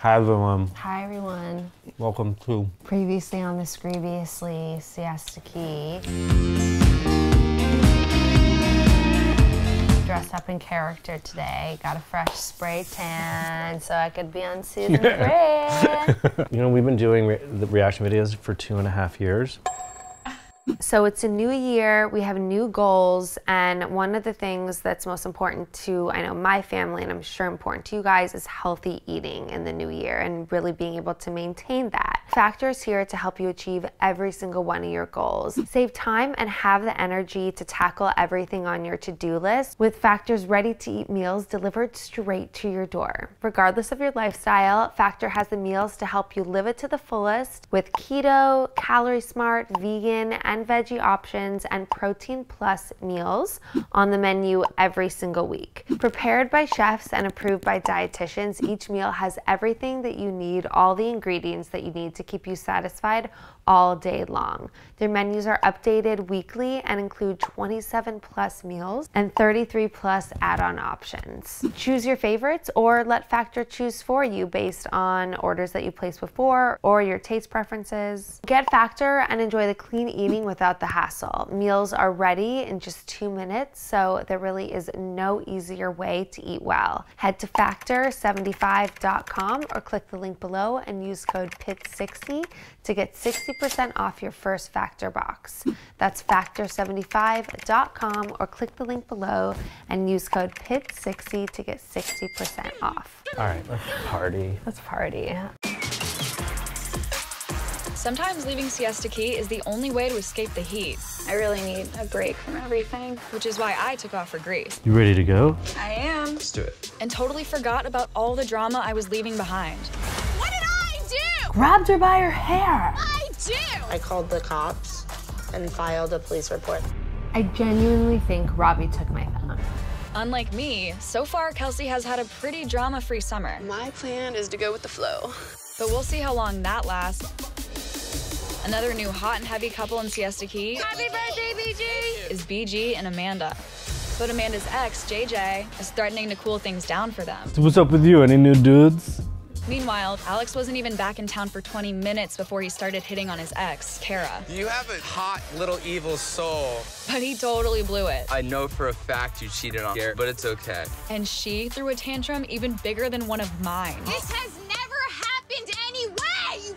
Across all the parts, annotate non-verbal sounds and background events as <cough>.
Hi everyone. Hi everyone. Welcome to Previously on this grievously siesta key. Dressed up in character today. Got a fresh spray tan so I could be on season three. <laughs> You know, we've been doing re- the reaction videos for two and a half years. So it's a new year, we have new goals, and one of the things that's most important to I know my family and I'm sure important to you guys is healthy eating in the new year and really being able to maintain that. Factor is here to help you achieve every single one of your goals. Save time and have the energy to tackle everything on your to-do list with Factor's ready-to-eat meals delivered straight to your door. Regardless of your lifestyle, Factor has the meals to help you live it to the fullest with keto, calorie smart, vegan, and veggie options and protein plus meals on the menu every single week. Prepared by chefs and approved by dietitians, each meal has everything that you need, all the ingredients that you need to keep you satisfied all day long. Their menus are updated weekly and include 27 plus meals and 33 plus add-on options. Choose your favorites or let Factor choose for you based on orders that you placed before or your taste preferences. Get Factor and enjoy the clean eating without the hassle. Meals are ready in just two minutes, so there really is no easier way to eat well. Head to factor75.com or click the link below and use code PITS60 to get 60% off your first Factor box. That's factor75.com or click the link below and use code PITS60 to get 60% off. All right, let's party. Let's party. Sometimes leaving Siesta Key is the only way to escape the heat, I really need a break from everything. which is why I took off for Greece You ready to go? I am. Let's do it. and totally forgot about all the drama I was leaving behind. What did I do? Grabbed her by her hair. I do. I called the cops and filed a police report. I genuinely think Robby took my phone. Unlike me, so far Kelsey has had a pretty drama free summer, My plan is to go with the flow. but we'll see how long that lasts. Another new hot and heavy couple in Siesta Key Happy birthday, BG. is BG and Amanda. But Amanda's ex, JJ, is threatening to cool things down for them. So what's up with you? Any new dudes? Meanwhile, Alex wasn't even back in town for 20 minutes before he started hitting on his ex, Cara. You have a hot little evil soul. But he totally blew it. I know for a fact you cheated on Garrett, but it's okay. And she threw a tantrum even bigger than one of mine. This has never happened anyway, you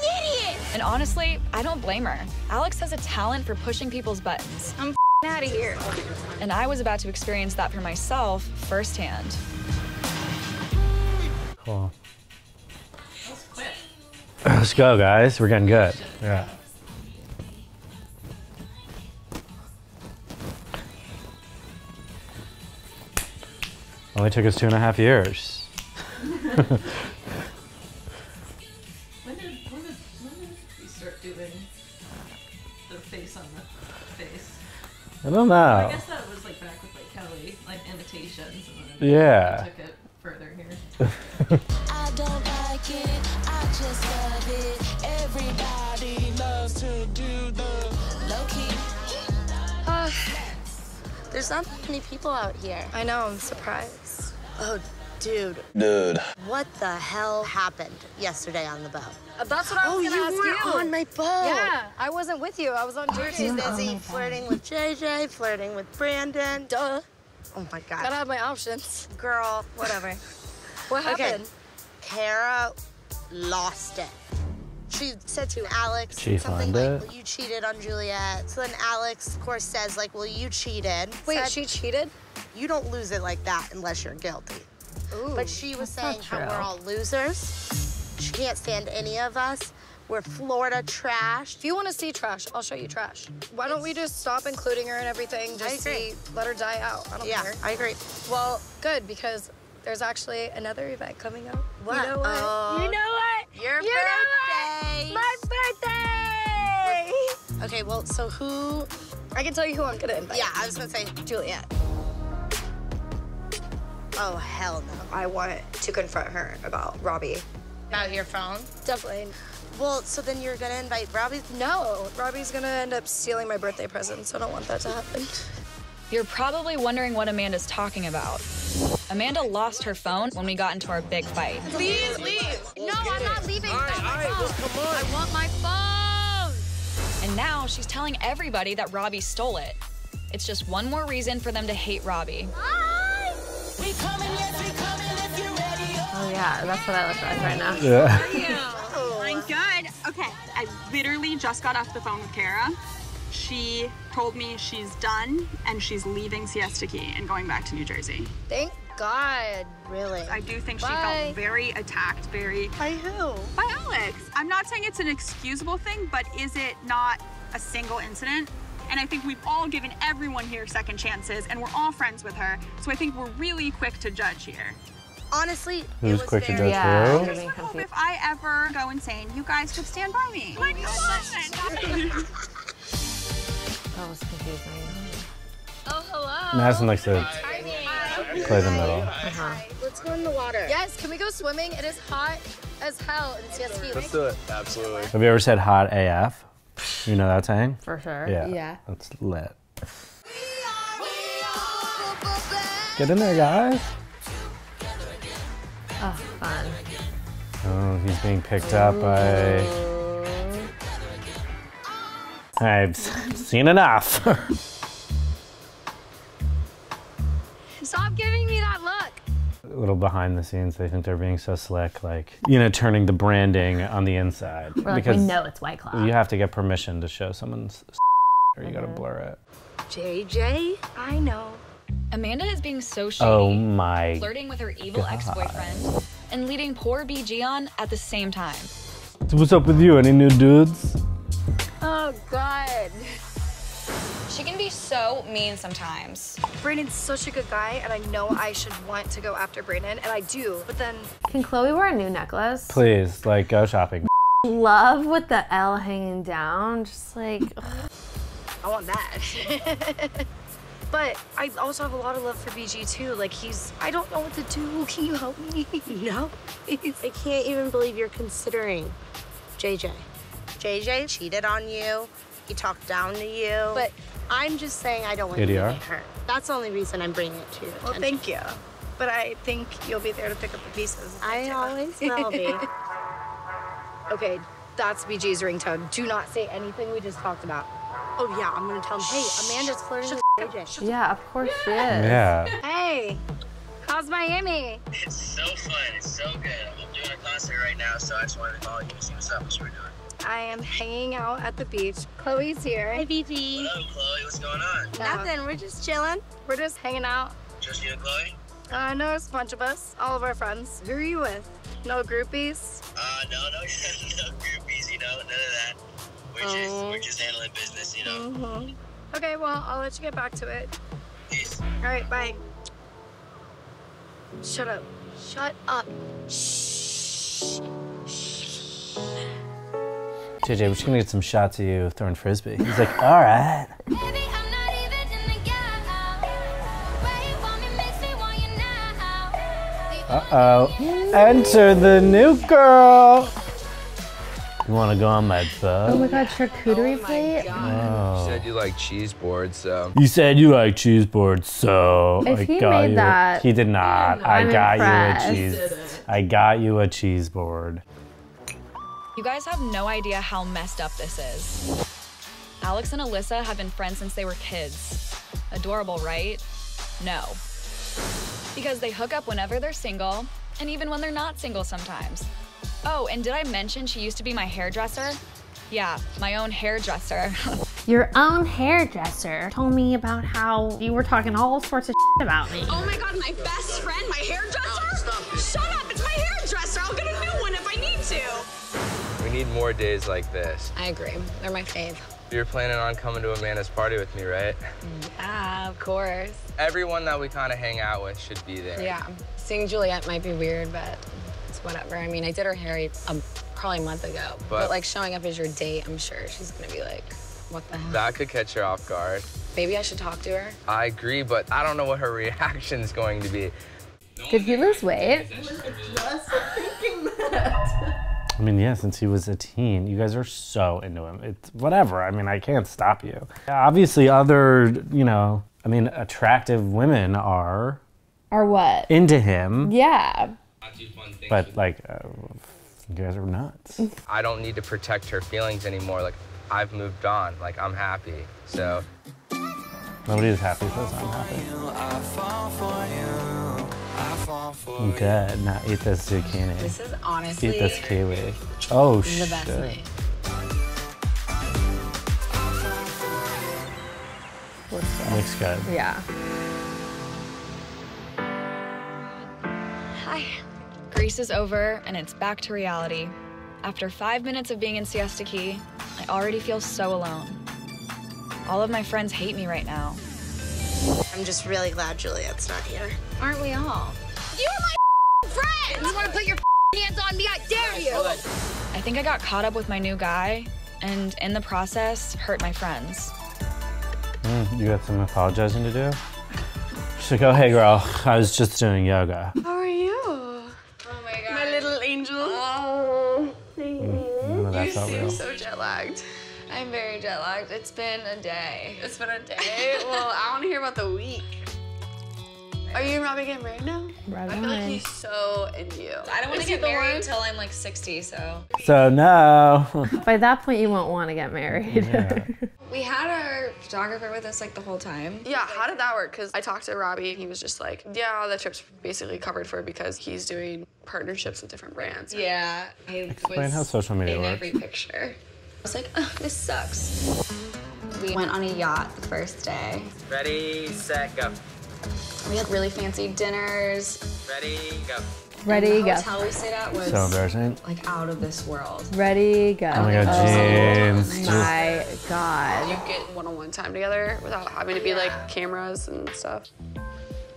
idiot. And honestly, I don't blame her. Alex has a talent for pushing people's buttons. I'm out of here. And I was about to experience that for myself firsthand. Cool. Let's go, guys. We're getting good. Yeah. Only took us two and a half years. When did, when did, when did we start doing the face on the face? I don't know I know. guess that was like back with like Kelly, like imitations, and then Yeah. There's not that many people out here. I know, I'm surprised. Oh, dude. Dude. What the hell happened yesterday on the boat? Uh, that's what I Oh, was you gonna ask weren't you. on my boat. Yeah, I wasn't with you. I was on duty. were too busy flirting with JJ, flirting with Brandon. Duh. Oh my God. Gotta god. have my options. Girl, whatever. What Okay. happened? Cara lost it. She said to Alex She something find like, it? well, you cheated on Juliette. So then Alex, of course, says like, well, you cheated. Wait, Said, she cheated? You don't lose it like that unless you're guilty. Ooh. But she was saying how we're all losers. She can't stand any of us. We're Florida trash. If you want to see trash, I'll show you trash. Why don't we just stop including her and everything? I Just agree. see, let her die out. I don't Yeah, care. I agree. Well, good because there's actually another event coming up. What? You know what? Oh, you know what? Your you birthday. Know what? My birthday. Okay, well, so who? I can tell you who I'm gonna invite. Yeah, I was gonna say Juliette. Oh hell no. I want to confront her about Robby. About your phone? Definitely. Well, so then you're gonna invite Robby? No, Robby's gonna end up stealing my birthday present, so I don't want that to happen. You're probably wondering what Amanda's talking about. Amanda lost her phone when we got into our big fight. Please leave. No, I'm not leaving without my phone. I want my phone. And now she's telling everybody that Robby stole it. It's just one more reason for them to hate Robby. We coming, yes, we coming if you're ready. Oh yeah, that's what I look like right now. Yeah. Oh. I'm good. Okay, I literally just got off the phone with Cara. She told me she's done and she's leaving Siesta Key and going back to New Jersey. Thank God. Really? I do think she felt very attacked, very By who? by Alex. I'm not saying it's an excusable thing, but is it not a single incident? And I think we've all given everyone here second chances and we're all friends with her. So I think we're really quick to judge here. Honestly, Who's it was quick to judge Yeah, who? I'm getting confused. If I ever go insane, you guys could stand by me. Oh like, come on. <laughs> That was confusing. Oh, hello. Madison likes to play the middle. Uh-huh. Let's go in the water. Yes, can we go swimming? It is hot as hell in Siesta Key. Let's do it. Absolutely. Have you ever said hot AF? You know that saying? For sure. Yeah. Yeah. That's lit. Get in there, guys. Oh, fun. Oh, he's being picked up by. I've seen enough. <laughs> Stop giving me that look. A little behind the scenes, they think they're being so slick, like you know, turning the branding on the inside We're like, we know it's White Claw. you have to get permission to show someone's, or you gotta mm-hmm. blur it. JJ, I know. Amanda is being so oh shady, Oh my! flirting with her evil ex-boyfriend, and leading poor BG on at the same time. So What's up with you? Any new dudes? Oh God. She can be so mean sometimes. Brandon's such a good guy, and I know I should want to go after Brandon, and I do. But then Can Chloe wear a new necklace? Please, like, go shopping. Love with the L hanging down. Just like, ugh. I want that. <laughs> but I also have a lot of love for BG too. Like he's, I don't know what to do. Can you help me? <laughs> No. I can't even believe you're considering JJ. JJ cheated on you. He talked down to you. But- I'm just saying I don't want you to ADR? get hurt. That's the only reason I'm bringing it to you. Well, thank you. But I think you'll be there to pick up the pieces. I always <laughs> will be. <laughs> Okay, that's BG's ringtone. Do not say anything we just talked about. Oh yeah, I'm gonna tell him. Hey, Amanda's flirting with JJ. yeah, of course she is. Yeah. Hey, how's Miami? It's so fun. It's so good. I'm doing a concert right now, so I just wanted to call you and see what's up, what you were doing. I am hanging out at the beach. Chloe's here. Hey, BG. What up, Chloe? What's going on? Nothing. We're just chilling. We're just hanging out. Just you and Chloe? Uh, no, it's a bunch of us, all of our friends. Who are you with? No groupies? Uh, no, no, <laughs> no groupies, you know, none of that. We're just, we're just handling business, you know. Mm-hmm. Okay, well, I'll let you get back to it. Peace. All right, bye. Shut up. Shut up. Shh. Shh. JJ, we're just gonna get some shots of you throwing frisbee. He's like, all right. Baby, I'm not even in the ghetto. Where you want me makes me want you now. Uh oh. Enter the new girl. You wanna go on my Oh my god, charcuterie plate? You Oh. said you like cheese boards, so. You said you like cheese boards, so If I he got made you. that, he did not. I I'm got impressed. you a cheese. I got you a cheese board. You guys have no idea how messed up this is. Alex and Alyssa have been friends since they were kids. Adorable, right? No. Because they hook up whenever they're single, and even when they're not single sometimes. Oh, and did I mention she used to be my hairdresser? Yeah, my own hairdresser. <laughs> Your own hairdresser told me about how you were talking all sorts of shit about me. Oh my god, my best friend, my hairdresser? Need more days like this. I agree. They're my fave. You're planning on coming to Amanda's party with me, right? Yeah, of course. Everyone that we kind of hang out with should be there. Yeah. Seeing Juliette might be weird, but it's whatever. I mean, I did her hair um, probably a month ago. But, But- like showing up as your date, I'm sure she's gonna be like, what the hell? That could catch her off guard. Maybe I should talk to her. I agree, but I don't know what her <laughs> reaction's going to be. Did he lose weight? Just thinking that. I mean, yeah, since he was a teen, you guys are so into him. It's whatever. I mean, I can't stop you. Obviously, other, you know, I mean, attractive women are Are what? into him, Yeah. but like, uh, You guys are nuts. I don't need to protect her feelings anymore. Like, I've moved on. Like, I'm happy. So, Nobody is happy says I'm happy. I fall for you. I fall for I'm good. Now eat this zucchini. This is honestly Eat this kiwi. Oh the shit. best night. Looks good. Yeah. Hi. Greece is over and it's back to reality. After five minutes of being in Siesta Key, I already feel so alone. All of my friends hate me right now. I'm just really glad Juliette's not here. Aren't we all? You are my <laughs> friend! You want to put your <laughs> hands on me? I dare you! I think I got caught up with my new guy and in the process hurt my friends. Mm, you got some apologizing to do? She's like, oh hey girl, I was just doing yoga. How are you? Oh my god. My little angel. Oh. No, that's you not seem real. so jet lagged. I'm very jet lagged. It's been a day. It's been a day? <laughs> well, I want to hear about the week. Are you and Robby getting married now? Right I feel like he's so into you. I don't want to get married one? until I'm like 60, so. So no. <laughs> By that point, you won't want to get married. Yeah. <laughs> We had our photographer with us like the whole time. Yeah, how did that work? Because I talked to Robby and he was just like, yeah, the trip's basically covered for because he's doing partnerships with different brands. Yeah. I Explain was how social media in works. every picture. I was like, oh, this sucks. We went on a yacht the first day. ready, set, go. We had really fancy dinners. Ready, go. Ready, the go. hotel we stayed at was So embarrassing. like out of this world. Ready, go. Oh my god, oh jeans. My God. You get one-on-one time together without having to be like cameras and stuff.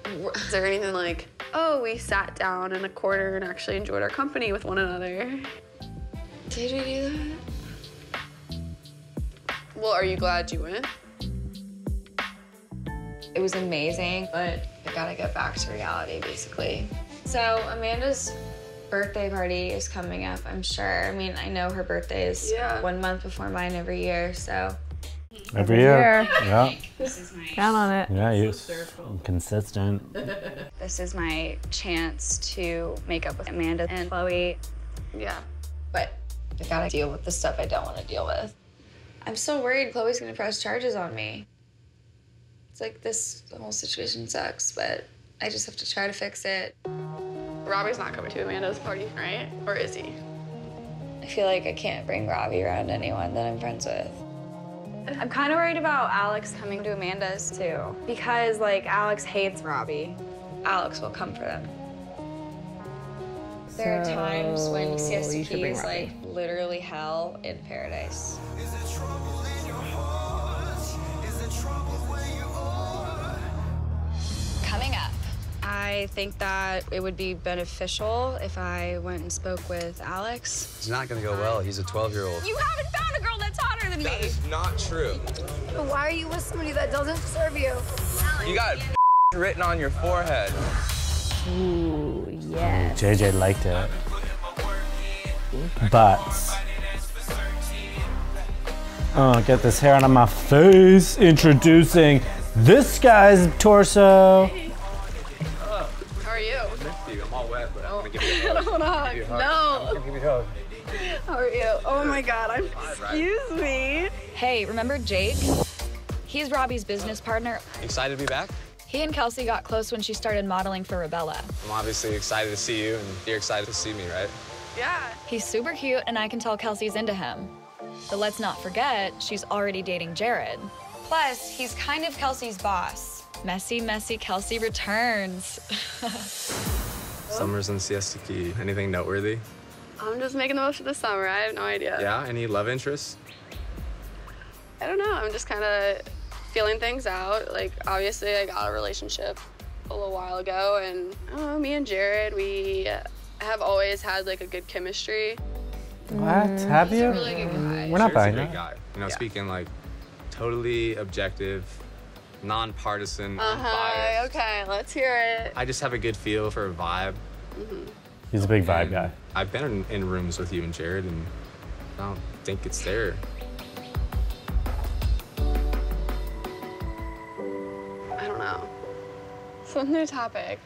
Is there anything like, oh, we sat down in a quarter and actually enjoyed our company with one another? Did we do that? Well, are you glad you went? It was amazing, but I gotta get back to reality basically. So Amanda's birthday party is coming up, I'm sure. I mean, I know her birthday is Yeah. one month before mine every year, so Every year. year. Yeah. this is my Count on it. Yeah, you're consistent. <laughs> this is my chance to make up with Amanda and Chloe. Yeah. But I gotta deal with the stuff I don't want to deal with. I'm so worried Chloe's gonna press charges on me. It's like this whole situation sucks, but I just have to try to fix it. Robby's not coming to Amanda's party, right? Or is he? I feel like I can't bring Robby around anyone that I'm friends with. I'm kind of worried about Alex coming to Amanda's too, because like Alex hates Robby. Alex will come for them. There are times when So, Siesta you should Key bring is like literally hell in paradise. Coming up. I think that it would be beneficial if I went and spoke with Alex. It's not gonna go well. He's a 12 year old. You haven't found a girl that's hotter than me. That is not true. Why are you with somebody that doesn't serve you? You got <laughs> written on your forehead. Ooh, yes. JJ liked it. But. Oh, get this hair out of my face. Introducing this guy's torso. How are you? you. I'm all wet, but I'm gonna give you a <laughs> hug. Hold on. You a hug. No. Give you a hug. How are you? Oh my god, I'm. Excuse me. Hey, remember Jake? He's Robby's business partner. Excited to be back? He and Kelsey got close when she started modeling for Rebella. I'm obviously excited to see you, and you're excited to see me, right? Yeah. He's super cute, and I can tell Kelsey's into him. But let's not forget, she's already dating Jared. Plus, he's kind of Kelsey's boss. Messy, messy Kelsey returns. <laughs> Summers in Siesta Key. Anything noteworthy? I'm just making the most of the summer. I have no idea. Yeah? Any love interests? I don't know. I'm just kind of feeling things out. Like, obviously, I got a relationship a little while ago, and I me and Jared, we have always had like a good chemistry. What? Have He's a you? really good guy. We're not Jared's buying a great that. guy. You know, Yeah. speaking like totally objective, non-partisan, Uh huh. unbiased. Okay, let's hear it. I just have a good feel for a vibe. He's a big vibe and guy. I've been in, in rooms with you and Jared, and I don't think it's there. I don't know. So new topic.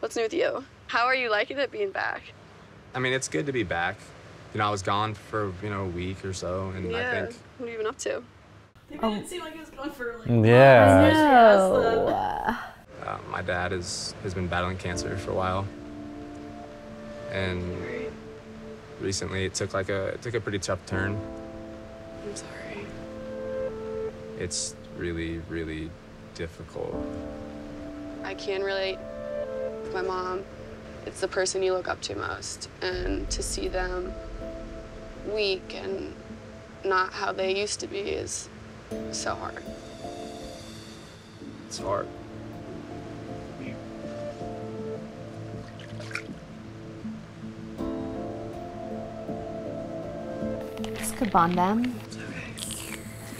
What's new with you? How are you liking it being back? I mean, it's good to be back. You know, I was gone for you know a week or so, and I think What have you been up to? It didn't seem like it was going for like. Yeah. No. uh, my dad is has been battling cancer for a while, and recently it took like a it took a pretty tough turn. I'm sorry. It's really really difficult. I can relate with my mom. It's the person you look up to most, and to see them weak and not how they used to be is so hard. It's hard. This could bond them.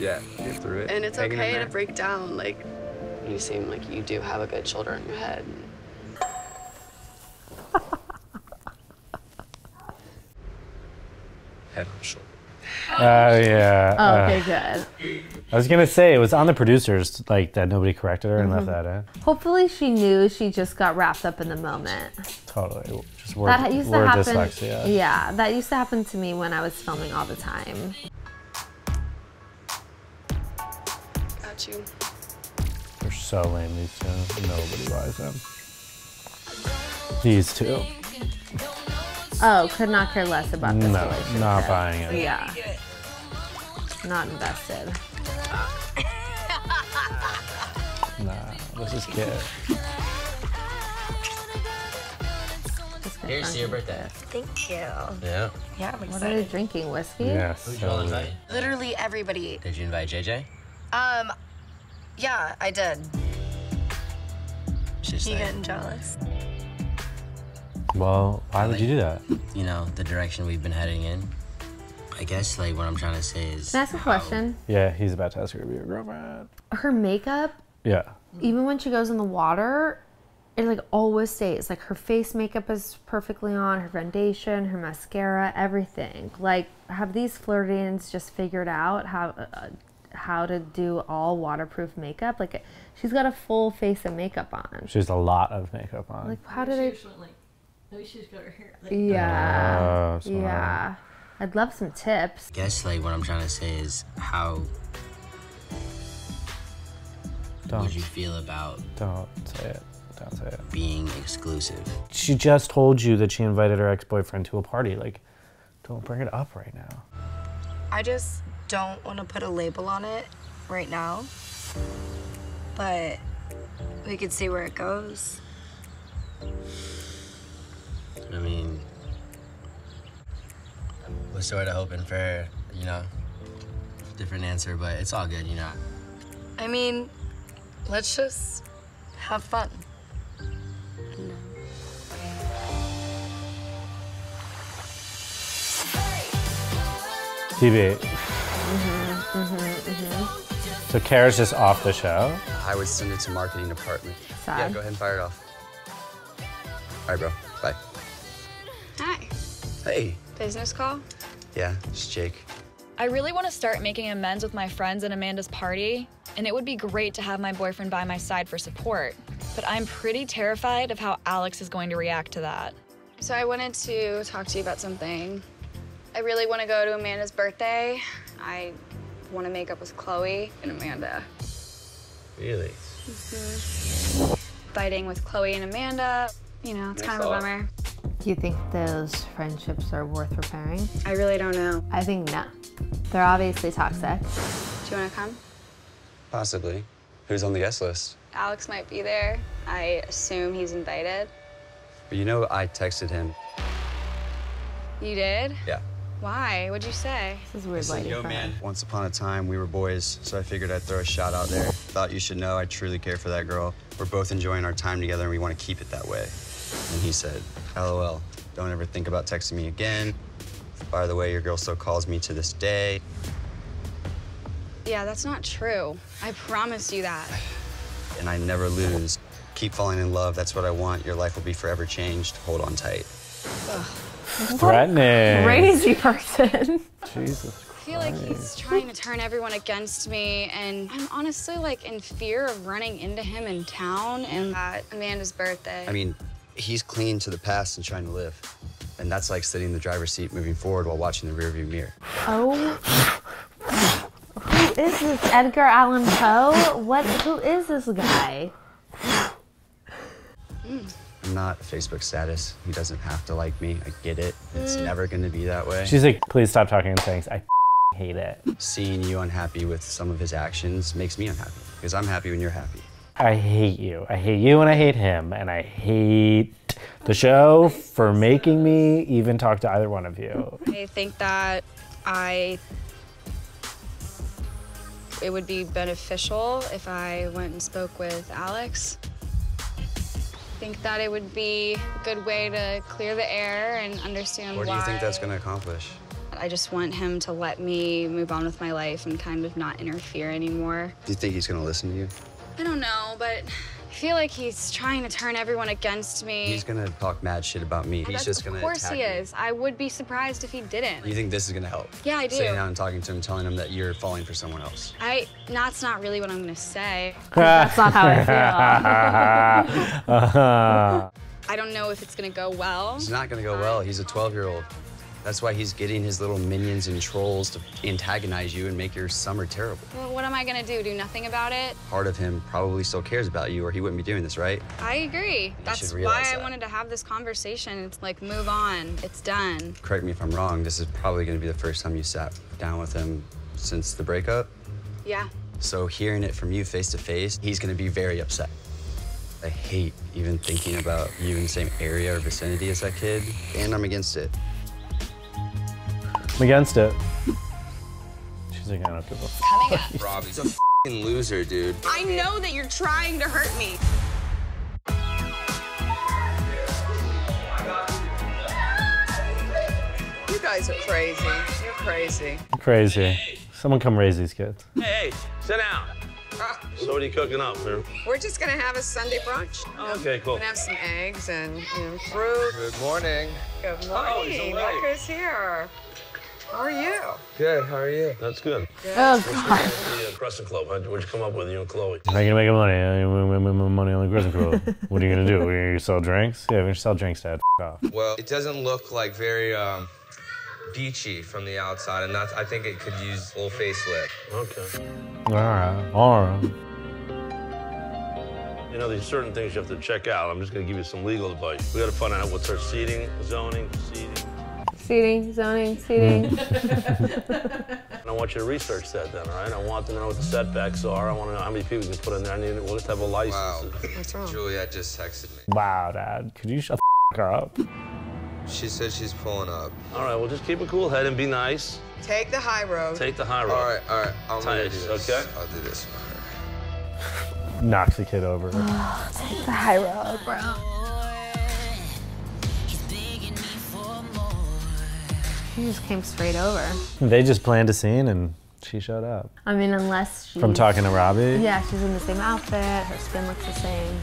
Yeah, get through it. And it's Hang in okay to break down. Like, you seem like you do have a good shoulder on your head. Head on shoulder. Oh yeah. Oh, uh, okay, good. I was gonna say it was on the producers, like that nobody corrected her and left Mhm. that in. Hopefully, she knew she just got wrapped up in the moment. Totally. Just word, that used to word happen. dyslexia. Yeah, that used to happen to me when I was filming all the time. Got you. They're so lame. These two. Nobody buys them. These two. Oh, could not care less about this No, relationship. not buying it. Yeah. Not invested. <laughs> Nah, this is kid. Here's to your birthday. Thank you. Yeah. Yeah, I'm What excited. are they drinking? Whiskey? Yes. Who'd you all invite? Literally everybody. Did you invite JJ? Um, yeah, I did. She's You getting jealous? Well, why would you do that? you know, the direction we've been heading in. I guess like what I'm trying to say is Can I ask a question? Yeah, he's about to ask her to be your girlfriend. Her makeup, Yeah. even when she goes in the water, it like always stays. Like her face makeup is perfectly on, her foundation, her mascara, everything. Like, have these Floridians just figured out how uh, how to do all waterproof makeup? Like, she's got a full face of makeup on. She has a lot of makeup on. Like, how do She they? just went like, maybe she's got her hair. Like, Yeah. Ah, smart. yeah. I'd love some tips. I guess like what I'm trying to say is how Don't. would you feel about Don't say it. Don't say it. being exclusive? She just told you that she invited her ex-boyfriend to a party. Like, don't bring it up right now. I just don't want to put a label on it right now. But we could see where it goes. I mean, was sort of hoping for you know different answer, but it's all good, you know. I mean, let's just have fun. TB. Mm-hmm, mhm. So Cara's just off the show. I would send it to marketing department. Yeah, go ahead and fire it off. All right, bro. Bye. Hi. Hey. Business call? Yeah, it's Jake. I really want to start making amends with my friends at Amanda's party, and it would be great to have my boyfriend by my side for support. But I'm pretty terrified of how Alex is going to react to that. So I wanted to talk to you about something. I really want to go to Amanda's birthday. I want to make up with Chloe and Amanda. Really? Mm -hmm. Fighting with Chloe and Amanda, you know, it's kind of a Nice bummer. Do you think those friendships are worth repairing? I really don't know. I think no. They're obviously toxic. Do you want to come? Possibly. Who's on the guest list? Alex might be there. I assume he's invited. But you know, I texted him. You did? Yeah. Why? What'd you say? This is weird lighting Yo, for man. Once upon a time, we were boys, so I figured I'd throw a shot out there. Thought you should know I truly care for that girl. We're both enjoying our time together, and we want to keep it that way. And he said, LOL, don't ever think about texting me again. By the way, your girl still calls me to this day. Yeah, that's not true. I promise you that. and I never lose. Keep falling in love. That's what I want. Your life will be forever changed. Hold on tight. Threatening. Crazy person. Jesus I feel like he's trying to turn everyone against me, and I'm honestly like in fear of running into him in town and at Amanda's birthday. I mean, he's clean to the past and trying to live. And that's like sitting in the driver's seat moving forward while watching the rearview mirror. Oh. Who is this Edgar Allan Poe? What? Who is this guy? I'm not Facebook status. He doesn't have to like me. I get it. It's mm. never going to be that way. She's like, please stop talking and saying, I hate it. Seeing you unhappy with some of his actions makes me unhappy because I'm happy when you're happy. I hate you. I hate you and I hate him. And I hate the show for making me even talk to either one of you. I think that I it would be beneficial if I went and spoke with Alex. I think that it would be a good way to clear the air and understand What do why. you think that's going to accomplish? I just want him to let me move on with my life and kind of not interfere anymore. Do you think he's going to listen to you? I don't know, but I feel like he's trying to turn everyone against me. He's going to talk mad shit about me. He's just gonna. Of course he you. is. I would be surprised if he didn't. You think this is going to help? Yeah, I do. Sitting down and talking to him, telling him that you're falling for someone else. I that's not really what I'm gonna say. <laughs> That's not how I feel. <laughs> I don't know if it's gonna go well. It's not going to go well. He's a 12 year old. That's why he's getting his little minions and trolls to antagonize you and make your summer terrible. Well, what am I gonna do? Do nothing about it? Part of him probably still cares about you, or he wouldn't be doing this, right? I agree. That's why realize I wanted to have this conversation. It's like move on. It's done. Correct me if I'm wrong. This is probably going to be the first time you sat down with him since the breakup. Yeah. So hearing it from you face to face, he's going to be very upset. I hate even thinking about you in the same area or vicinity as that kid, and I'm against it. I'm against it. She's like, I don't give a f- Coming up. Robby's a fing loser, dude. I know that you're trying to hurt me. You guys are crazy. You're crazy. Crazy. Someone come raise these kids. Hey, hey sit down. Ah. So what are you cooking up, man? We're just gonna have a Sunday brunch. you know. Okay, cool. We're gonna have some eggs and you know, fruit. Good morning. Good Oh, he's morning. awake. Look who's here. How are you? Good, how are you? That's good. Oh, God. The uh, Crescent Club, huh? What'd you come up with, you and Chloe? How are you gonna make money? How are you gonna make money on the Crescent Club? what are you gonna do? Are you gonna sell drinks? Yeah, we're gonna sell drinks, Dad. F- off. Well, it doesn't look like very um, beachy from the outside, and that's I think it could use a little facelift. Okay. All right, all right. You know, there's certain things you have to check out. I'm just gonna give you some legal advice. We gotta find out what's our seating, zoning, seating. Seating, zoning, seating. <laughs> I want you to research that then, all right? I want to know what the setbacks are. I want to know how many people you can put in there. I need what type of license. Wow. What's wrong? Juliette just texted me. Wow, Dad. Could you shut the f- up? She said she's pulling up. All right, well, just keep a cool head and be nice. Take the high road. Take the high road. All right, all right. I'm gonna do this. okay? I'll do this. Knocks the kid over. <sighs> Take the high road, bro. He just came straight over. They just planned a scene and she showed up. I mean, unless she's From talking to Robby? Yeah, she's in the same outfit. Her skin looks the same.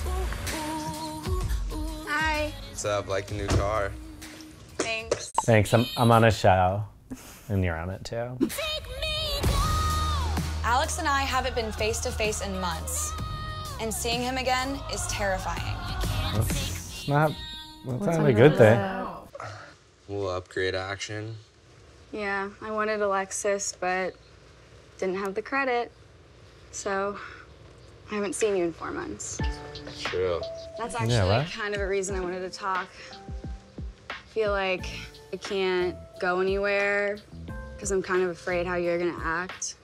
Hi. What's up? Like the new car? Thanks. Thanks. I'm, I'm on a show, and you're on it too. Alex and I haven't been face to face in months, and seeing him again is terrifying. It's not. That's not on a good the- thing. We'll upgrade action. Yeah, I wanted a Lexus, but didn't have the credit. So I haven't seen you in four months. True. That's Yeah, actually right? kind of a reason I wanted to talk. I feel like I can't go anywhere because I'm kind of afraid how you're gonna act.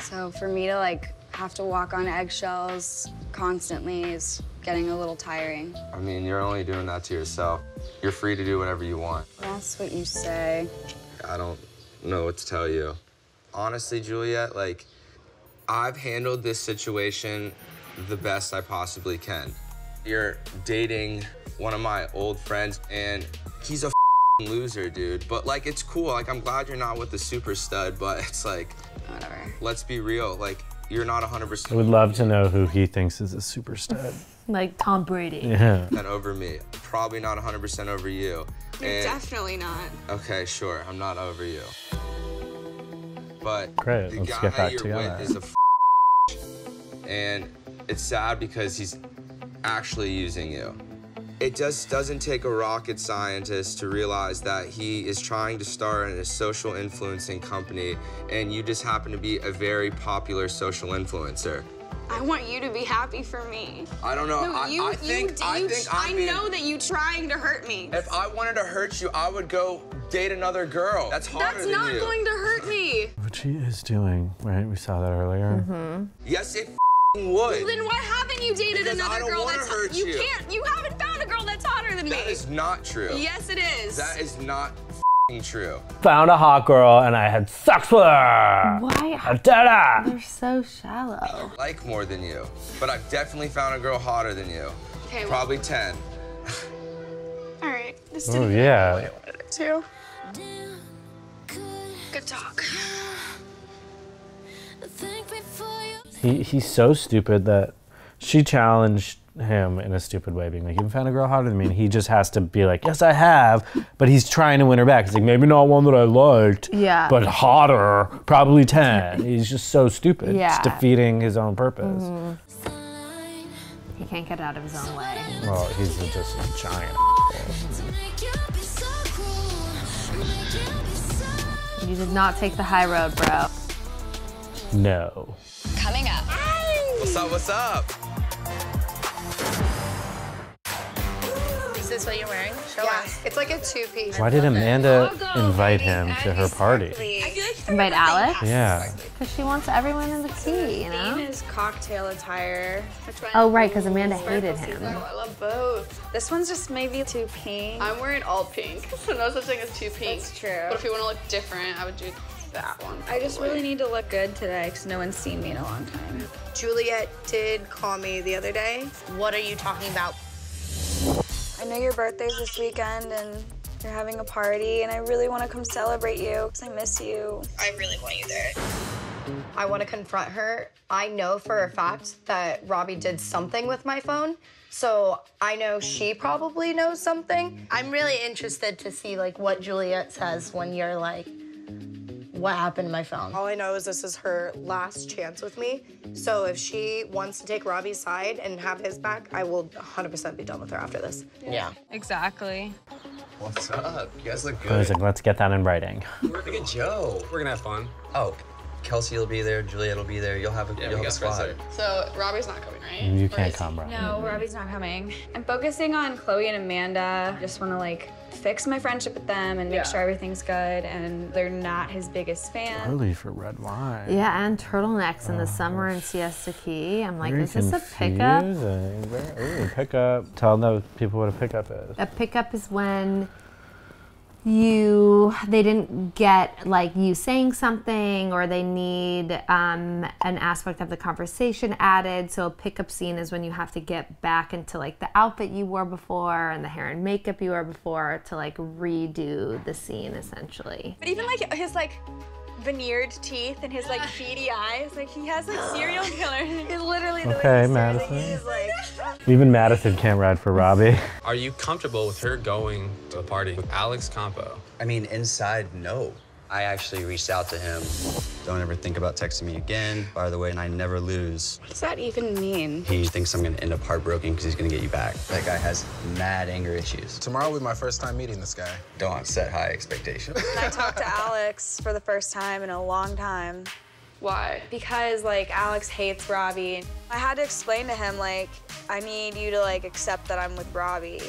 So for me to like have to walk on eggshells constantly is getting a little tiring. I mean, you're only doing that to yourself. You're free to do whatever you want. That's what you say. I don't know what to tell you. Honestly, Juliette, like, I've handled this situation the best I possibly can. You're dating one of my old friends, and he's a loser, dude. But, like, it's cool. Like, I'm glad you're not with the super stud, but <laughs> it's like, whatever. Let's be real. Like, you're not 100% I would love to know who he thinks is a super stud. Like Tom Brady. <laughs> Yeah. over me. Probably not 100% over you. You're And- definitely not. Okay, sure. I'm not over you. But Great, the let's guy get back you're together. with is a f- and it's sad because he's actually using you. It just doesn't take a rocket scientist to realize that he is trying to start a social influencing company, and you just happen to be a very popular social influencer. I want you to be happy for me. I don't know. No, I, you, I you, think I you, think I being- know that you're trying to hurt me. If I wanted to hurt you, I would go date another girl. That's harder That's than not you. going to hurt me. What she is doing, right? We saw that earlier. Mm-hmm. Yes, it f***ing would. Then why haven't you dated Because I another don't girl wanna that's hurt you you. can't you haven't found a girl that's hotter than me. That is not true. Yes, it is. That is not f***ing true. Found a hot girl and I had sex with her. Why? I did it. They're so shallow. Like more than you, but I've definitely found a girl hotter than you. Okay, well- Probably ten. <laughs> All right. This Oh didn't yeah. too. Good talk. He he's so stupid that she challenged him in a stupid way, being like, "You haven't found a girl hotter than me," and he just has to be like, "Yes, I have," but he's trying to win her back. He's like, "Maybe not one that I liked, Yeah. but hotter, probably ten. <laughs> He's just so stupid. Yeah. It's defeating his own purpose. Mhm. He can't get out of his own way. Well, he's just a giant. You did not take the high road, bro. No. Coming up. What's up? What's up? This what you're wearing? Show us. It's like a two-piece. Why did Amanda invite him to her party? Invite Alex? Yeah. Because she wants everyone in the key, you know? Theme is cocktail attire. Oh, right, because Amanda hated him. Oh, I love both. This one's just maybe too pink. I'm wearing all pink, so <laughs> no such thing as too pink. That's true. But if you want to look different, I would do that one. I just really need to look good today because no one's seen me in a long time. Juliette did call me the other day. What are you talking about? I know your birthday's this weekend and you're having a party, and I really want to come celebrate you because I miss you. I really want you there. I want to confront her. I know for a fact that Robby did something with my phone. So I know she probably knows something. I'm really interested to see like what Juliette says when you're like, what happened to my phone? All I know is this is her last chance with me. So if she wants to take Robby's side and have his back, I will 100% be done with her after this. Yeah. Exactly. What's up? You guys look good. like, let's get that in writing. Look at Joe. We're gonna have fun. Oh, Kelsey will be there. Juliette will be there. You'll have a, Yeah, you'll have a got squad. So Robby's not coming, right? You can't come, Robby. No, Robby's not coming. I'm focusing on Chloe and Amanda. I Just want to like fix my friendship with them and make Yeah. sure everything's good. And they're not his biggest fan. Early for red wine. Yeah, and turtlenecks in the oh, summer in Siesta Key. I'm like, Very is this a pickup? confusing. Ooh, pickup. Tell those people what a pickup is. A pickup is when you they didn't get like you saying something or they need um, an aspect of the conversation added. So a pickup scene is when you have to get back into like the outfit you wore before and the hair and makeup you wore before to like redo the scene essentially. But even like his like veneered teeth and his like <laughs> beady eyes, like he has like serial <gasps> killer. <laughs> He's literally the Okay, way he stares at you Madison. is like. <laughs> Even Madison can't ride for Robby. Are you comfortable with her going to a party with Alex Campo? I mean, inside, no. I actually reached out to him. Don't ever think about texting me again. By the way, and I never lose. What does that even mean? He thinks I'm gonna end up heartbroken because he's gonna get you back. That guy has mad anger issues. Tomorrow will be my first time meeting this guy. Don't set high expectations. I talked to Alex for the first time in a long time. Why? Because like Alex hates Robby. I had to explain to him like I need you to like accept that I'm with Robby.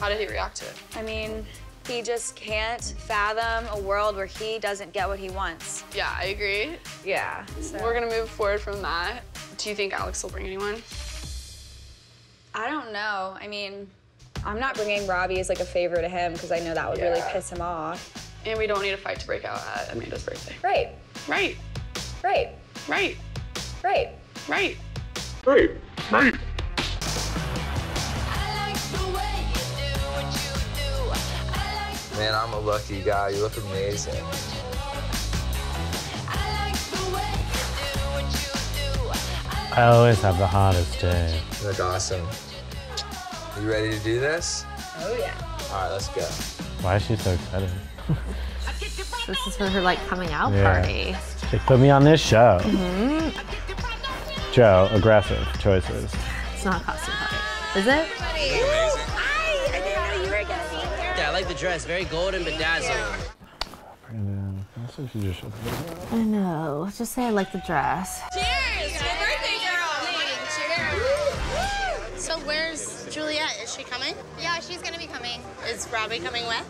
How did he react to it? I mean, he just can't fathom a world where he doesn't get what he wants. Yeah, I agree. Yeah. so- We're gonna move forward from that. Do you think Alex will bring anyone? I don't know. I mean, I'm not bringing Robby as like a favor to him because I know that would really piss him off. And we don't need a fight to break out at Amanda's birthday. Right. Right. Right. Right. Right. Right. Right. Right. Man, I'm a lucky guy. You look amazing. I always have the hottest day. You look awesome. You ready to do this? Oh yeah. All right, let's go. Why is she so excited? <laughs> this is for her like coming out Yeah. party They put me on this show. hmm Joe, aggressive choices. it's not a costume party is it dress, very golden bedazzled. Brandon, also she just I know. Just say I like the dress. Cheers! Happy birthday, girl! So where's Juliette? Is she coming? Yeah, she's gonna be coming. Is Robby coming with?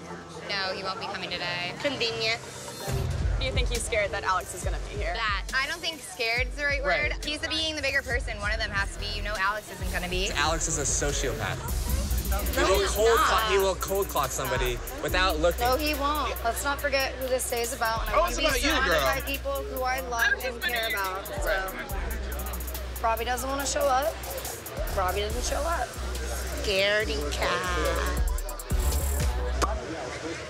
No, he won't be coming today. Convenient. Do you think he's scared that Alex is gonna be here? That I don't think scared is the right word. Right. He's the being the bigger person. One of them has to be. You know, Alex isn't gonna be. Alex is a sociopath. No, he will he's cold not. clock, he will cold clock somebody without looking. No, he won't. Let's not forget who this day is about. And I Oh, want it's to be about you, girl. by people who I love and care about. So, Robby doesn't want to show up. Robby doesn't show up. Scaredy cat.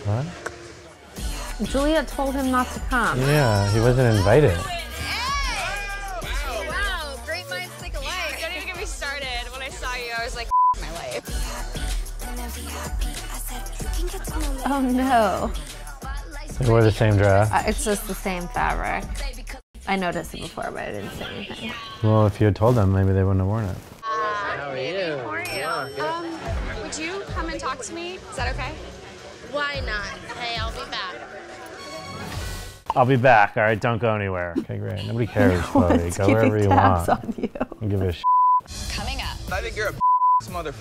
What? Julia told him not to come. Yeah, he wasn't invited. Oh no. They wore the same dress. Uh, it's just the same fabric. I noticed it before, but I didn't say anything. Well, if you had told them, maybe they wouldn't have worn it. How are you? How are you? Um, would you come and talk to me? Is that okay? Why not? Hey, I'll be back. I'll be back. All right, don't go anywhere. <laughs> Okay, great. Nobody cares, No Chloe. Go wherever keeping you tabs want. on you. Don't give a sh- Coming up. I think you're a <laughs> mother.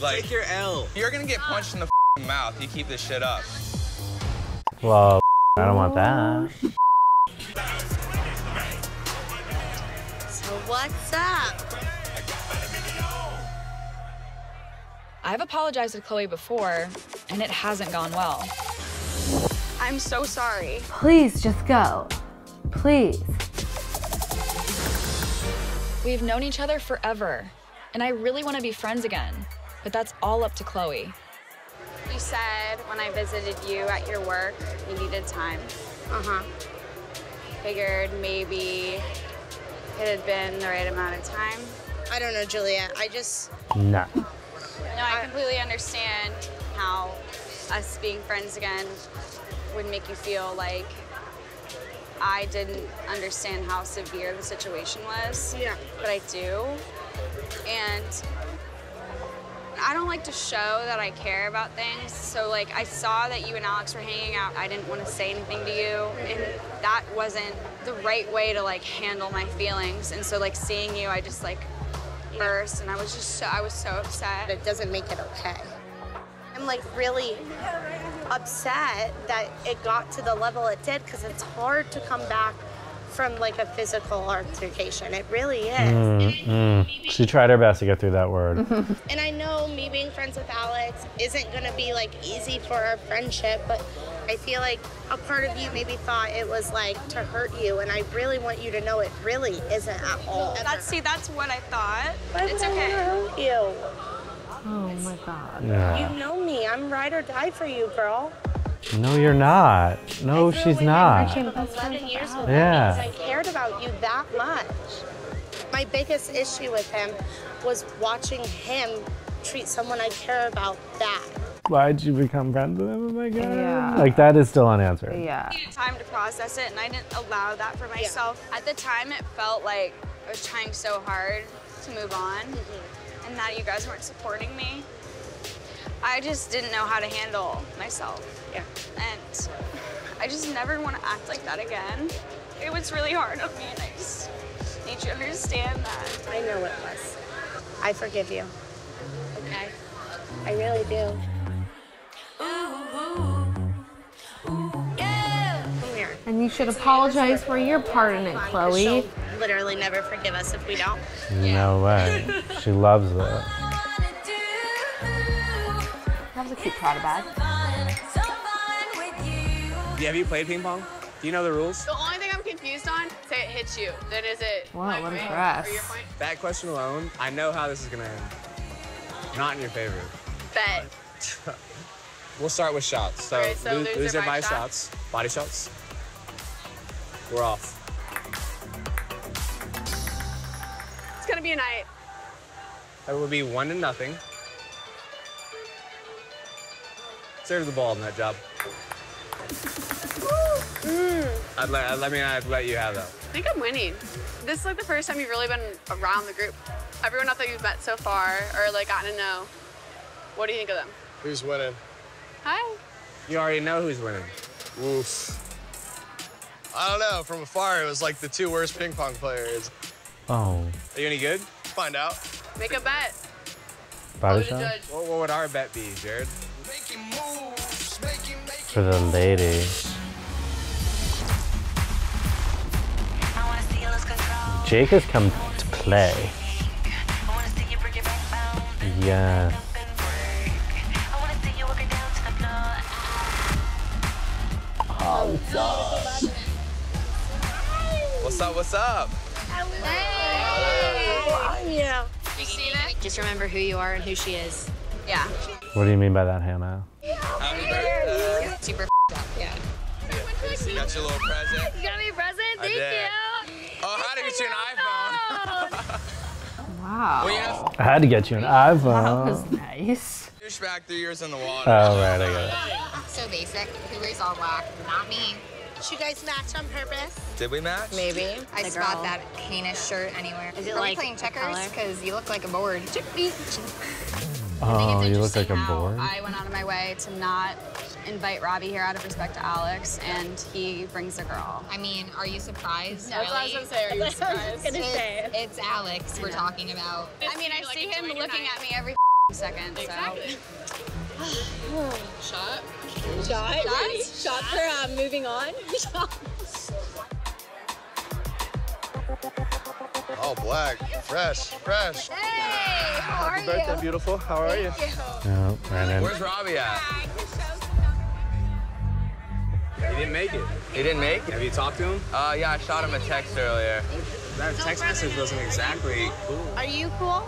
Like, Take your L. you're gonna get punched in the mouth. You keep this shit up. Well, <laughs> I don't want that. So what's up? I've apologized to Chloe before, and it hasn't gone well. I'm so sorry. Please just go. Please. We've known each other forever, and I really want to be friends again, but that's all up to Chloe. You said when I visited you at your work, you needed time. Uh huh. Figured maybe it had been the right amount of time. I don't know, Juliette. I just. Nah. No, I completely understand how us being friends again would make you feel like I didn't understand how severe the situation was. Yeah. But I do. And I don't like to show that I care about things. So, like, I saw that you and Alex were hanging out. I didn't want to say anything to you. And that wasn't the right way to, like, handle my feelings. And so, like, seeing you, I just, like, burst. And I was just so, I was so upset. It doesn't make it okay. I'm like really upset that it got to the level it did because it's hard to come back from like a physical altercation. It really is. Mm, mm. She tried her best to get through that word. <laughs> And I know me being friends with Alex isn't gonna be like easy for our friendship, but I feel like a part of you maybe thought it was like to hurt you, and I really want you to know it really isn't at all. That's see, that's what I thought. I it's don't okay. wanna hurt you. Oh my god. Yeah. You know me. I'm ride or die for you, girl. No, you're not. No, she's not. 11 years with Yeah. I cared about you that much. My biggest issue with him was watching him treat someone I care about bad. Why'd you become friends with him again? Yeah. Like, that is still unanswered. Yeah. I needed time to process it, and I didn't allow that for myself. At the time, it felt like I was trying so hard to move on, mm-hmm. and that you guys weren't supporting me. I just didn't know how to handle myself. Yeah. And I just never want to act like that again. It was really hard on me, and I just need you to understand that. I know it was. I forgive you. Okay? I really do. And you should apologize for your part in it, Chloe. She'll literally never forgive us if we don't. No way. She loves it. That was a cute Prada bag. Yeah, have you played ping pong? Do you know the rules? The only thing I'm confused on, say it hits you, then is it Wow, my what a point dress. or your point? That question alone, I know how this is gonna end. Not in your favor. Bet. <laughs> We'll start with shots. So, Okay, so lo- loser loser by by shots? shots, body shots. We're off. It's gonna be a night. It will be one to nothing. Serve the ball in that job. I'd let, I'd let me. I'd let you have that. I think I'm winning. This is like the first time you've really been around the group. Everyone else that you've met so far or like gotten to know. What do you think of them? Who's winning? Hi. You already know who's winning. Oof. I don't know. From afar, it was like the two worst ping pong players. Oh. Are you any good? Find out. Make a bet. Body shot? What, what would our bet be, Jared? For the ladies. Jake has come to play. Yeah. Oh, What's up? What's up? Yeah. You see that? Just remember who you are and who she is. Yeah. What do you mean by that, Hannah? Got your little present. You got me a present? Thank you. Oh, how to get you an iPhone? Wow. well, you know, I had to get you an iPhone. That was nice. douchebag three years in the water. Oh, right, I get it. So basic. Who wears all black? Not me. Did you guys match on purpose? Did we match? Maybe. I The spot girl. that heinous shirt anywhere. Is it Are we like playing checkers? Because you look like a board. <laughs> Oh, you look like a board. I went out of my way to not invite Robby here out of respect to Alex, and he brings a girl. I mean, are you surprised? That's what I was gonna say, are you That's <laughs> I was surprised? gonna It- say. It's Alex we're talking about. I mean, I see him looking at me every second, so. Shot. Shot? Really? Shot for uh, moving on? <laughs> Oh, black. Fresh. Fresh. Hey, how are Happy birthday, beautiful. How are you? No, Brandon. Where's Robby at? He didn't make it. He didn't make it? Have you talked to him? Uh, yeah, I shot him a text earlier. That text message wasn't exactly cool. Are you cool?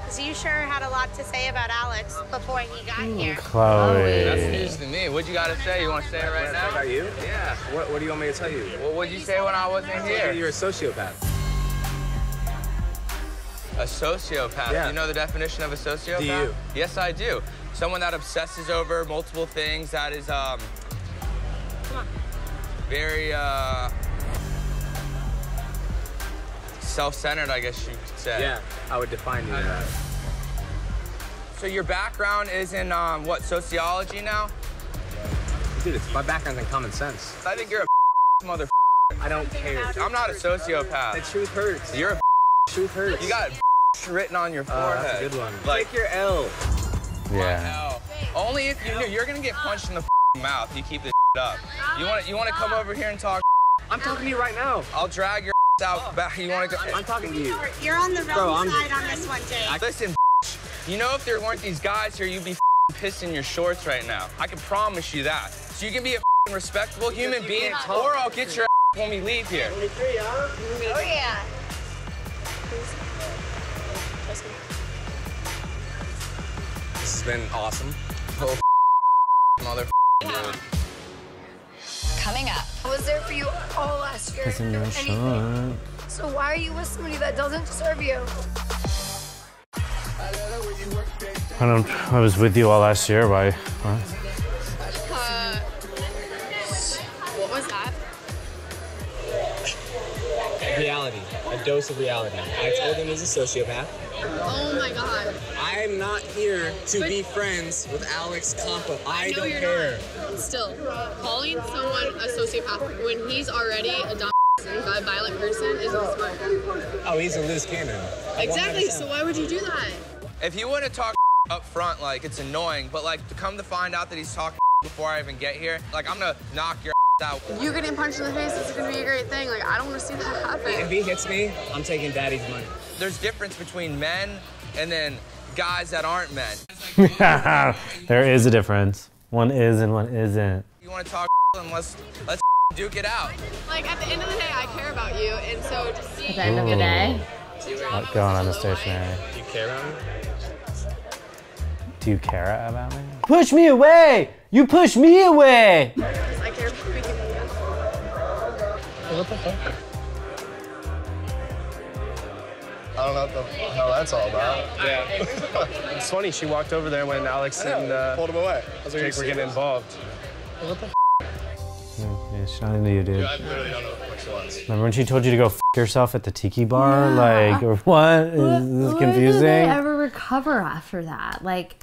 Because you sure had a lot to say about Alex before he got here. That's Chloe. news to me. What'd you gotta say? You wanna say it right now? About you? Yeah. What, what do you want me to tell you? Well, what did you say when I wasn't here? You're a sociopath. A sociopath. Yeah. You know the definition of a sociopath? Do you? Yes, I do. Someone that obsesses over multiple things. That is um. Very uh. Self-centered, I guess you could say. Yeah, I would define you as that. So your background is in um, what sociology now? Dude, it's my background's in common sense. I think you're a <laughs> mother. <laughs> I don't care. I'm not a sociopath. The truth hurts. You're a truth hurts. You got <laughs> written on your forehead. that's a good one. Like Take your L. Yeah. Only if you knew you're gonna get punched in the mouth. You keep this up. You want to you want to come over here and talk? <laughs> I'm talking to you right now. I'll drag your <laughs> out back. You want to go? I'm talking to you. You're on the wrong Bro, I'm- side on this one, Jake. Listen, <laughs> you know if there weren't these guys here, you'd be pissing your shorts right now. I can promise you that. So you can be a respectable human being, or I'll get your when we leave here. 23, huh? Oh, yeah. This has been awesome. Oh, mother. Coming up. I was there for you all last year. Kissing your Anything. shot. So why are you with somebody that doesn't deserve you? I don't. I was with you all last year. Why? What? Dose of reality. I told him he's a sociopath. Oh my god. I'm not here to be friends with Alex Compa. I, know don't you're care. Not. Still, calling someone a sociopath when he's already a dumb <laughs> a violent person isn't smart. Oh, he's a loose cannon. Exactly. So why would you do that? If you want to talk <laughs> up front, like it's annoying, but like to come to find out that he's talking <laughs> before I even get here, like I'm gonna knock your out. You getting punched in the face is gonna be a great thing. Like I don't want to see that happen. If he hits me, I'm taking daddy's money. There's difference between men and then guys that aren't men. <laughs> there is a difference. One is and one isn't. You want to talk and let's let's duke it out. Like at the end of the day, I care about you, and so to see. At the end of the day. Lot going on the stationary. Do you care about me? Do you care about me? Push me away! You push me away! I care about you. What the fuck? I don't know what the hell that's all about. Yeah. <laughs> it's funny, she walked over there when Alex and uh, pulled him away. I was like, Jake "Are were getting involved. What the Yeah, she's not into you, dude. Dude, I literally don't know what she was. Remember when she told you to go f yourself at the tiki bar? Like, or what? Is this Why did they ever recover after that? Like,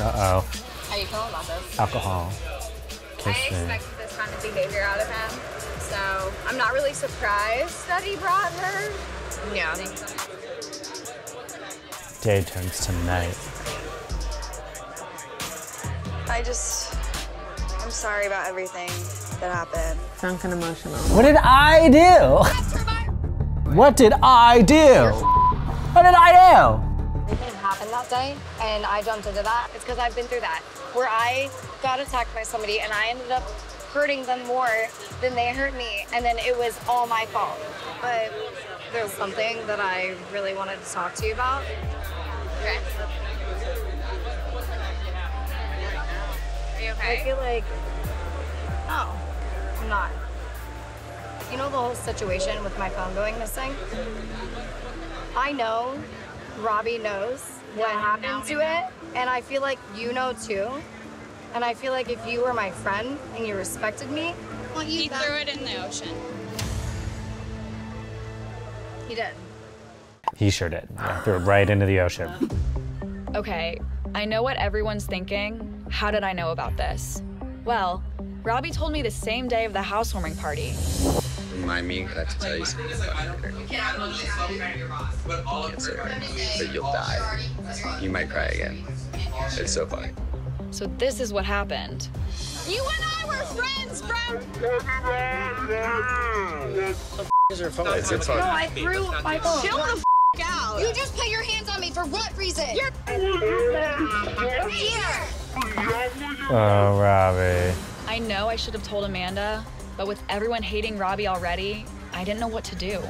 Uh oh. How you feeling about this? Alcohol. I Kissing. expected this kind of behavior out of him, so I'm not really surprised that he brought her. Yeah. Day turns to night. I just, I'm sorry about everything that happened. Drunk and emotional. What did I do? What did I do? What did I do? That day, and I jumped into that. It's because I've been through that, where I got attacked by somebody, and I ended up hurting them more than they hurt me, and then it was all my fault. But there's something that I really wanted to talk to you about. Okay. Are you okay? I feel like, no, I'm not. You know the whole situation with my phone going missing? I know Robby knows what happened to it, and I feel like you know too. And I feel like if you were my friend and you respected me, well, you He threw it in the ocean. He did. He sure did. Yeah, threw it right into the ocean. Okay, I know what everyone's thinking. How did I know about this? Well, Robby told me the same day of the housewarming party. Remind me, I have to tell you something about her. Can't say it, but you'll die. You might cry again. It's so funny. So this is what happened. You and I were friends, bro. Is your phone? It's, it's No. I threw my phone. Chill the f out. You just put your hands on me for what reason? You're here. Oh, Robby. I know I should have told Amanda, but with everyone hating Robby already, I didn't know what to do.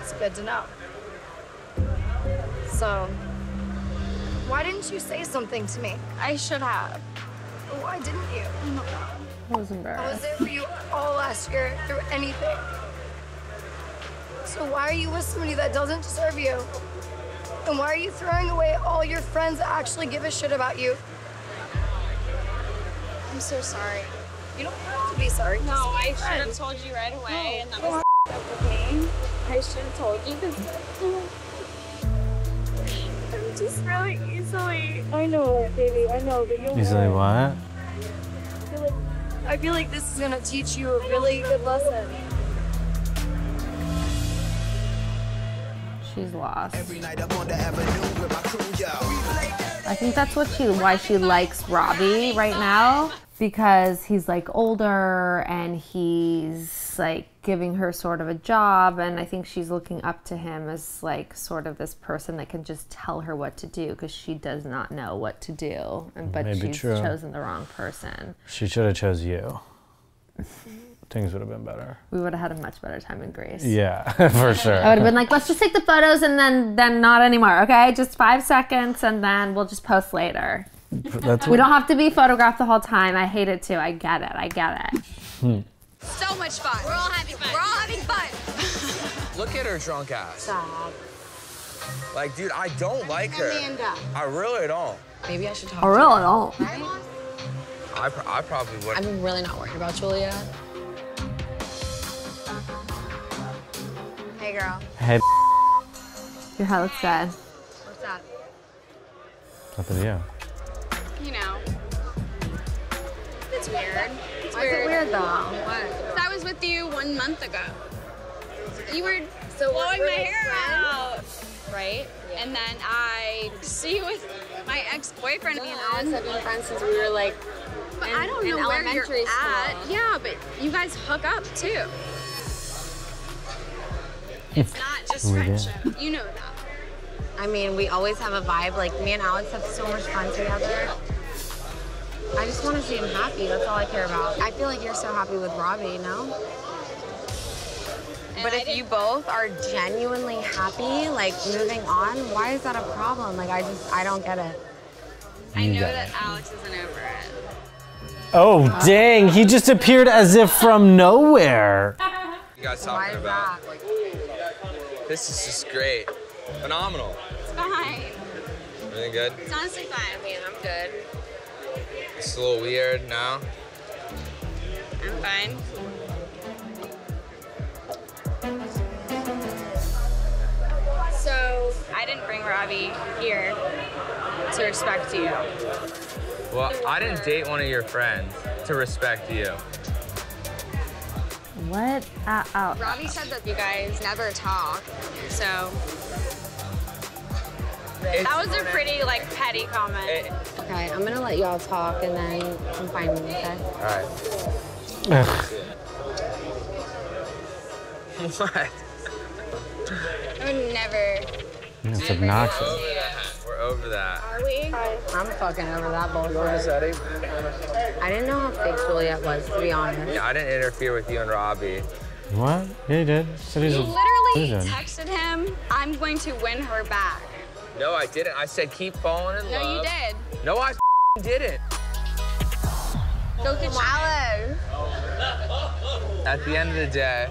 It's good to know. So, why didn't you say something to me? I should have. Why didn't you? I was embarrassed. I was there for you all last year through anything. So why are you with somebody that doesn't deserve you? And why are you throwing away all your friends that actually give a shit about you? I'm so sorry. You don't have to be sorry. No, be I should have told you right away, and that was up with me. I should have told you because <laughs> I'm just really easily. I know, baby. I know, but you'll. Easily what? I feel like I feel like this is gonna teach you a really good lesson. She's lost. I think that's what she why she likes Robby right now because he's like older and he's like giving her sort of a job and I think she's looking up to him as like sort of this person that can just tell her what to do because she does not know what to do and but Maybe she's true. chosen the wrong person. She should have chose you. Things would have been better. We would have had a much better time in Greece. Yeah, <laughs> for sure. I would have been like, let's just take the photos and then then not anymore, okay? Just five seconds and then we'll just post later. That's We don't have to be photographed the whole time. I hate it too. I get it. I get it. Hmm. So much fun. We're all having fun. We're all having fun. <laughs> Look at her drunk ass. Stop. Like, dude, I don't like her. Amanda. I really don't. Maybe I should talk to really? her. Oh. I, pr- I probably would. I'm really not worried about Julia. Hey girl. Hey, Your hair looks good. What's up? nothing to you. You know. It's weird. It's Why is it weird though? What? I was with you one month ago. You were So blowing we're my hair friends? out, right? And then I see you with my ex-boyfriend. Me and Alex have been friends since we were like But in- I don't know where you're elementary at. Yeah, but you guys hook up too. It's not just friendship. You know that. I mean, we always have a vibe. Like me and Alex have so much fun together. I just want to see him happy. That's all I care about. I feel like you're so happy with Robby, no? But if you both are genuinely happy, like moving on, why is that a problem? Like I just, I don't get it. I know that. Alex isn't over it. Oh, dang. He just appeared as if from nowhere. <laughs> You guys talking about? that? This is just great. Phenomenal. It's fine. Everything good? It's honestly fine. I mean, I'm good. It's a little weird now. I'm fine. So I I didn't bring Robby here to respect you. Well, I didn't date one of your friends to respect you. What? Uh, oh. Robby said that you guys never talk, so. That was a pretty like petty comment. Okay, I'm gonna let y'all talk and then come find me, okay? All right. <laughs> what? I would never. It's obnoxious. We're over that. Are we? I'm fucking over that bullshit. You want Eddie? I didn't know how fake Juliette was, to be honest. Yeah, I didn't interfere with you and Robby. What? Yeah, he did. He said he's You literally loser. texted him, I'm going to win her back. No, I didn't. I said keep falling in No, love. you did. No, I didn't. Go get Alex. At the end of the day,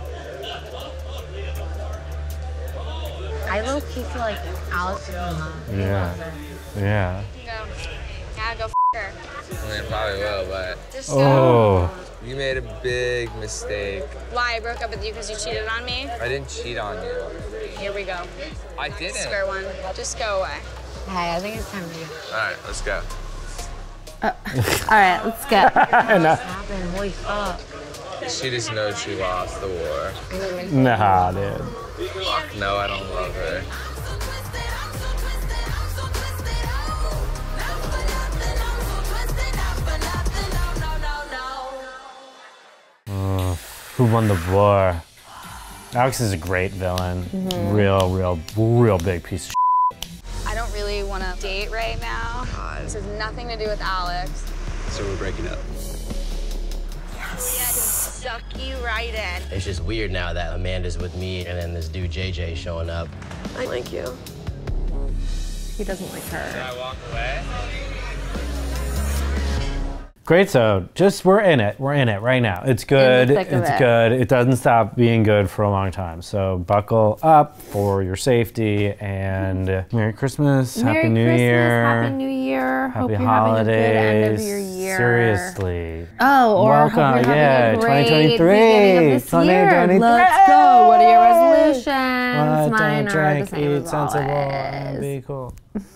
I low key feel like Alex is in love. Yeah. Yeah. Go. Yeah, go f her. I mean, probably will, but Just Oh. You made a big mistake. Why I broke up with you because you cheated on me? I didn't cheat on you. Here we go. I didn't. Square one. Just go away. Hey, I think it's time to go. All right, let's go. Uh, all right, let's go. <laughs> Nah. Happened, holy fuck. She just knows she lost the war. Nah, dude. Fuck No, I don't love her. Who won the war? Alex is a great villain. Mhm. Real, real, real big piece of shit. I don't really want to date right now. This has nothing to do with Alex. So we're breaking up. Yes. Suck you right in. It's just weird now that Amanda's with me and then this dude JJ showing up. I like you. He doesn't like Should her. I walk away? Great, so just we're in it. We're in it right now. It's good. It's it. good. It doesn't stop being good for a long time. So buckle up for your safety and Merry Christmas, Merry Happy New Christmas, Year, Happy New Year. Happy Hope you're holidays. having a good end of your year. Seriously. Oh, or welcome, yeah, a great 2023. beginning of this year. 2023. Let's go. What are your resolutions? What, Mine don't are the drink, same eat as sensible, always. be cool. <laughs>